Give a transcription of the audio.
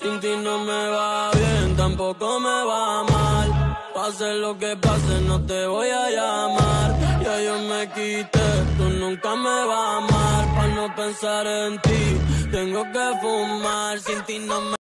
Sin ti no me va bien, tampoco me va mal. Pase lo que pase, no te voy a llamar. Ya yo me quité, tú nunca me vas a amar. Para no pensar en ti, tengo que fumar. Sin ti no me